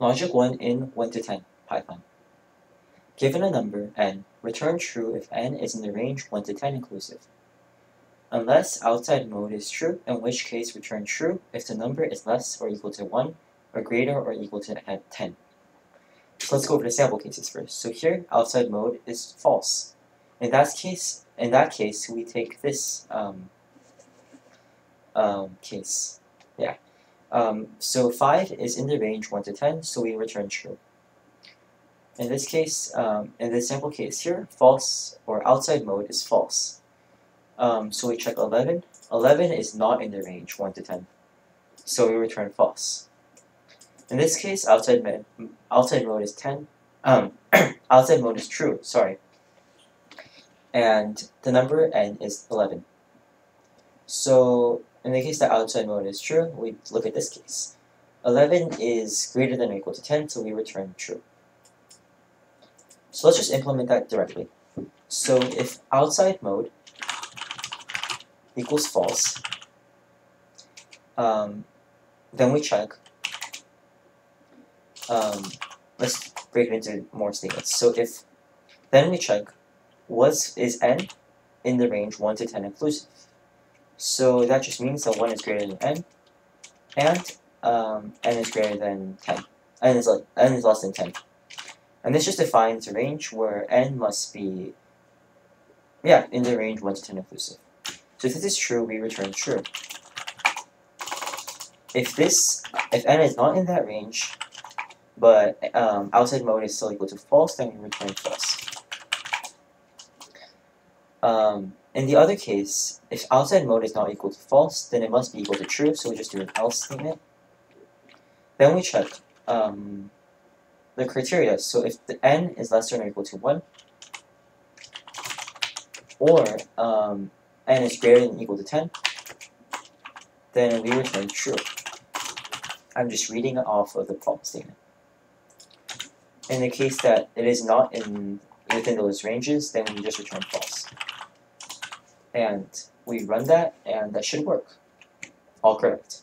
Logic 1 in 1 to 10, Python. Given a number, n, return true if n is in the range 1 to 10 inclusive. Unless outside mode is true, in which case return true if the number is less or equal to 1 or greater or equal to 10. So let's go over the sample cases first. So here, outside mode is false. In that case, in that case, we take this um, um, case. Yeah. Um, so 5 is in the range 1 to 10, so we return true. In this case, um, in this sample case here, false or outside mode is false. Um, so we check 11. 11 is not in the range 1 to 10, so we return false. In this case, outside, outside mode is 10. Um, outside mode is true, sorry. And the number n is 11. So in the case that outside mode is true, we look at this case. 11 is greater than or equal to 10, so we return true. So let's just implement that directly. So if outside mode equals false, um, then we check. Um, let's break it into more statements. So if then we check is n in the range 1 to 10 inclusive. So that just means that 1 is greater than n, and um, n is greater than 10. n is, n is less than 10. And this just defines a range where n must be, yeah, in the range 1 to 10 inclusive. So if this is true, we return true. If this, if n is not in that range, but um, outside mode is still equal to false, then we return false. Um, in the other case, if outside mode is not equal to false, then it must be equal to true, so we just do an else statement. Then we check um, the criteria. So if the n is less than or equal to 1, or um, n is greater than or equal to 10, then we return true. I'm just reading off of the problem statement. In the case that it is not in within those ranges, then we just return false and we run that and that should work. All correct.